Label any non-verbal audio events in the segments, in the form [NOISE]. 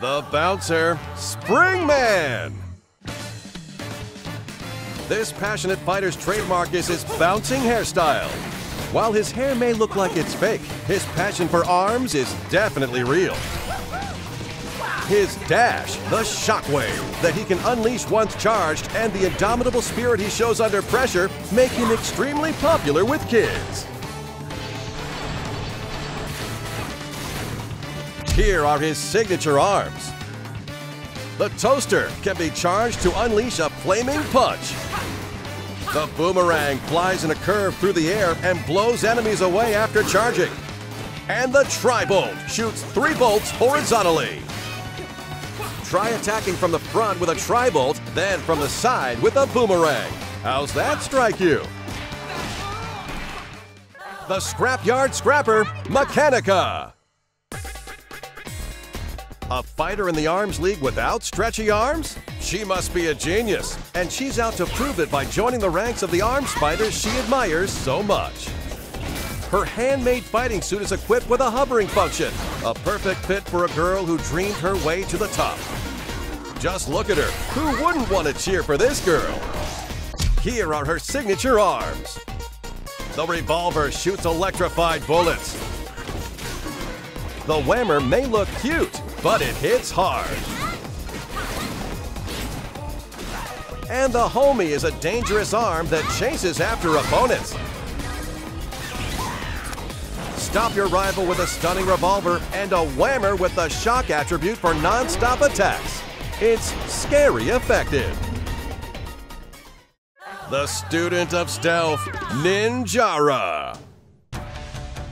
The bouncer, Springman. This passionate fighter's trademark is his bouncing hairstyle. While his hair may look like it's fake, his passion for arms is definitely real. His dash, the shockwave that he can unleash once charged, and the indomitable spirit he shows under pressure make him extremely popular with kids. Here are his signature arms. The toaster can be charged to unleash a flaming punch. The boomerang flies in a curve through the air and blows enemies away after charging. And the tri-bolt shoots three bolts horizontally. Try attacking from the front with a tri-bolt, then from the side with a boomerang. How's that strike you? The Scrapyard Scrapper, Mechanica. A fighter in the Arms League without stretchy arms? She must be a genius, and she's out to prove it by joining the ranks of the arms fighters she admires so much. Her handmade fighting suit is equipped with a hovering function, a perfect fit for a girl who dreamed her way to the top. Just look at her. Who wouldn't want to cheer for this girl? Here are her signature arms. The revolver shoots electrified bullets. The whammer may look cute, but it hits hard. And the homie is a dangerous arm that chases after opponents. Stop your rival with a stunning revolver and a whammer with the shock attribute for non-stop attacks. It's scary effective. The student of stealth, Ninjara.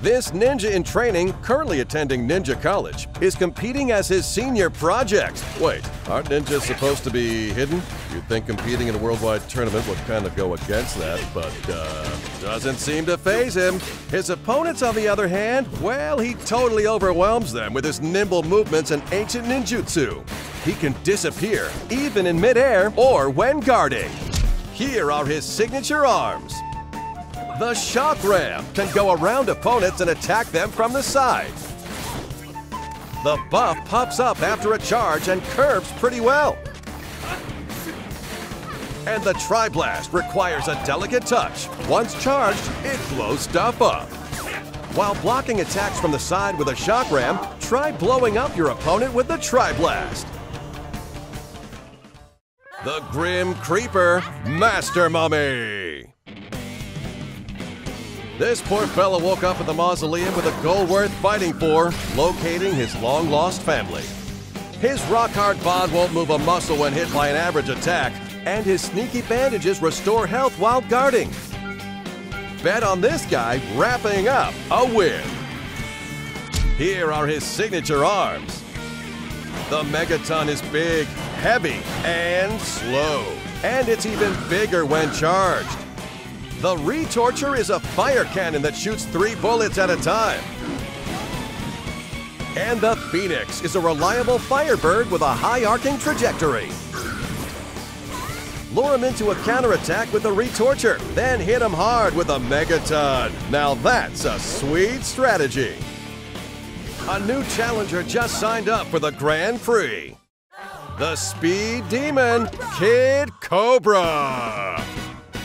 This ninja in training, currently attending Ninja College, is competing as his senior project. Wait, aren't ninjas supposed to be hidden? You'd think competing in a worldwide tournament would kind of go against that, but uh, doesn't seem to phase him. His opponents, on the other hand, well, he totally overwhelms them with his nimble movements and ancient ninjutsu. He can disappear, even in midair or when guarding. Here are his signature arms. The Chakram can go around opponents and attack them from the side. The buff pops up after a charge and curves pretty well. And the Tri-Blast requires a delicate touch. Once charged, it blows stuff up. While blocking attacks from the side with a Chakram, try blowing up your opponent with the Tri-Blast. The Grim Creeper, Master Mummy. This poor fellow woke up at the mausoleum with a goal worth fighting for, locating his long lost family. His rock hard bod won't move a muscle when hit by an average attack, and his sneaky bandages restore health while guarding. Bet on this guy wrapping up a win. Here are his signature arms. The Megaton is big, heavy, and slow. And it's even bigger when charged. The Retorcher is a fire cannon that shoots three bullets at a time. And the Phoenix is a reliable firebird with a high arcing trajectory. Lure him into a counterattack with the Retorcher, then hit him hard with a Megaton. Now that's a sweet strategy. A new challenger just signed up for the Grand Prix. The Speed Demon, Kid Cobra.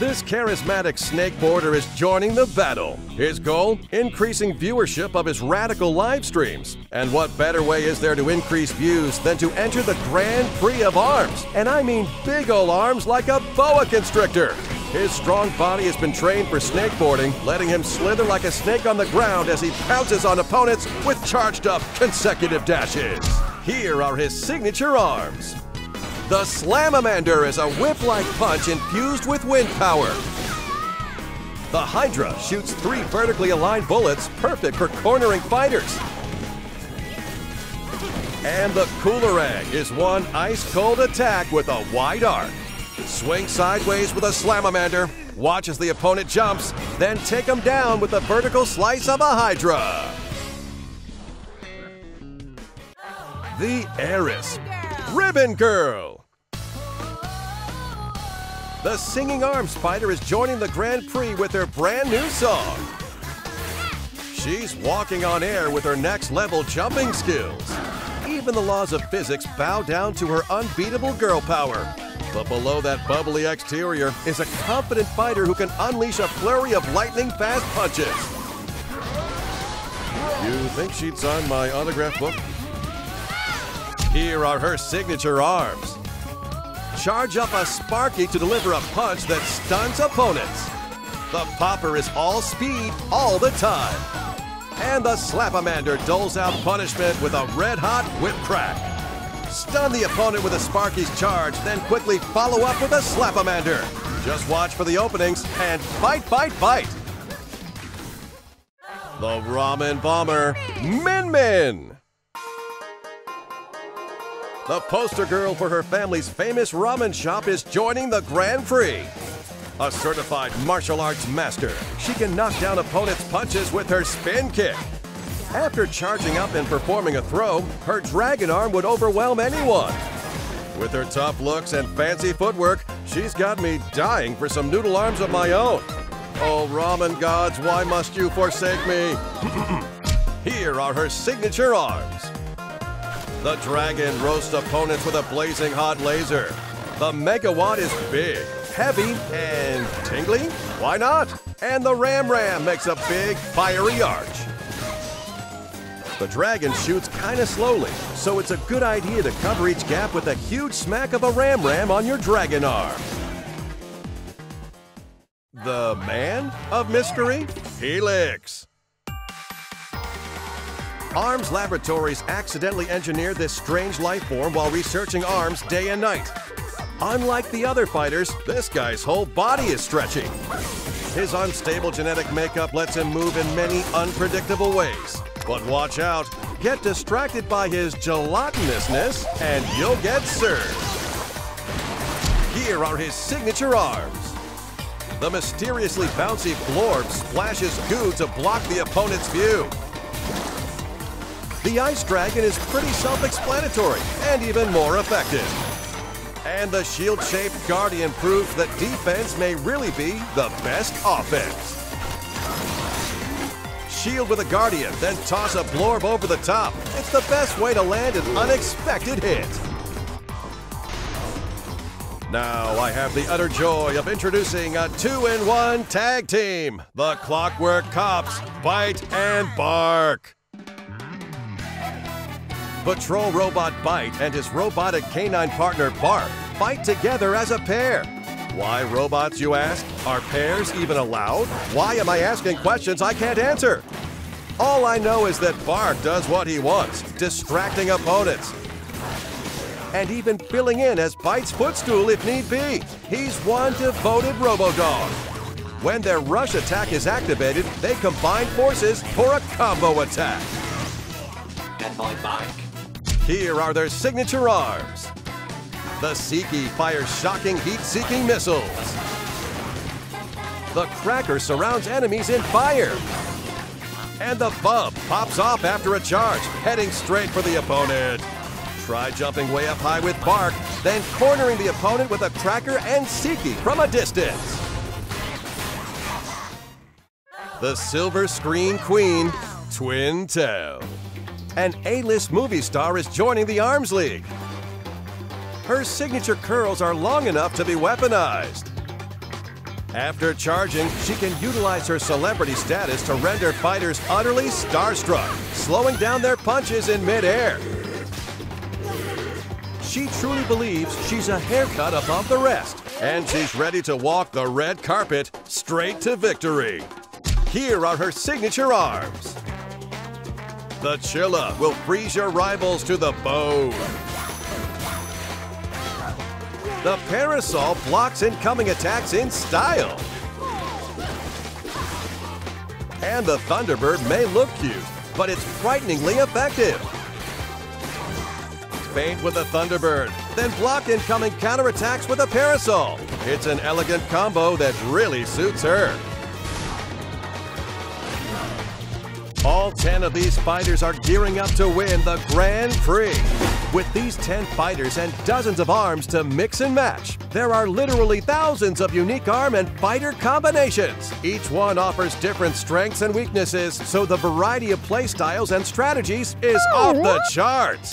This charismatic snakeboarder is joining the battle. His goal? Increasing viewership of his radical live streams. And what better way is there to increase views than to enter the Grand Prix of Arms? And I mean big ol' arms like a boa constrictor. His strong body has been trained for snakeboarding, letting him slither like a snake on the ground as he pounces on opponents with charged up consecutive dashes. Here are his signature arms. The Slamamander is a whip-like punch infused with wind power. The Hydra shoots three vertically aligned bullets, perfect for cornering fighters. And the Coolerang is one ice-cold attack with a wide arc. Swing sideways with a Slamamander, watch as the opponent jumps, then take him down with a vertical slice of a Hydra. The Heiress, Ribbon Girl. The Singing Arm Spider is joining the Grand Prix with her brand new song. She's walking on air with her next level jumping skills. Even the laws of physics bow down to her unbeatable girl power. But below that bubbly exterior is a confident fighter who can unleash a flurry of lightning fast punches. You think she'd sign my autograph book? Here are her signature arms. Charge up a Sparky to deliver a punch that stuns opponents. The Popper is all speed all the time. And the Slapamander doles out punishment with a red-hot whip crack. Stun the opponent with a Sparky's charge, then quickly follow up with a Slapamander. Just watch for the openings and fight, fight, fight. The Ramen Bomber, Min Min. The poster girl for her family's famous ramen shop is joining the Grand Prix. A certified martial arts master, she can knock down opponents' punches with her spin kick. After charging up and performing a throw, her dragon arm would overwhelm anyone. With her tough looks and fancy footwork, she's got me dying for some noodle arms of my own. Oh, ramen gods, why must you forsake me? [CLEARS THROAT] Here are her signature arms. The dragon roasts opponents with a blazing hot laser. The megawatt is big, heavy, and tingly? Why not? And the Ram Ram makes a big, fiery arch. The dragon shoots kinda slowly, so it's a good idea to cover each gap with a huge smack of a Ram Ram on your dragon arm. The man of mystery? Helix. ARMS Laboratories accidentally engineered this strange life form while researching arms day and night. Unlike the other fighters, this guy's whole body is stretching. His unstable genetic makeup lets him move in many unpredictable ways. But watch out, get distracted by his gelatinousness, and you'll get served. Here are his signature arms. The mysteriously bouncy Blorb splashes goo to block the opponent's view. The Ice Dragon is pretty self-explanatory and even more effective. And the shield-shaped Guardian proves that defense may really be the best offense. Shield with a Guardian, then toss a Blorb over the top. It's the best way to land an unexpected hit. Now I have the utter joy of introducing a two-in-one tag team, the Clockwork Cops, Byte and Barq. Patrol Robot Byte and his robotic canine partner Barq fight together as a pair. Why robots, you ask? Are pairs even allowed? Why am I asking questions I can't answer? All I know is that Barq does what he wants, distracting opponents. And even filling in as Byte's footstool if need be. He's one devoted Robodog. When their rush attack is activated, they combine forces for a combo attack. And my bike. Here are their signature arms. The Seekie fires shocking heat-seeking missiles. The Cracker surrounds enemies in fire. And the Bubb pops off after a charge, heading straight for the opponent. Try jumping way up high with Barq, then cornering the opponent with a Cracker and Seekie from a distance. The Silver Screen Queen, Twintelle. An A-list movie star is joining the Arms League. Her signature curls are long enough to be weaponized. After charging, she can utilize her celebrity status to render fighters utterly starstruck, slowing down their punches in midair. She truly believes she's a haircut above the rest, and she's ready to walk the red carpet straight to victory. Here are her signature arms. The Chilla will freeze your rivals to the bone. The Parasol blocks incoming attacks in style. And the Thunderbird may look cute, but it's frighteningly effective. Feint with a Thunderbird, then block incoming counterattacks with a Parasol. It's an elegant combo that really suits her. All 10 of these fighters are gearing up to win the Grand Prix. With these 10 fighters and dozens of arms to mix and match, there are literally thousands of unique arm and fighter combinations. Each one offers different strengths and weaknesses, so the variety of playstyles and strategies is oh, off the charts.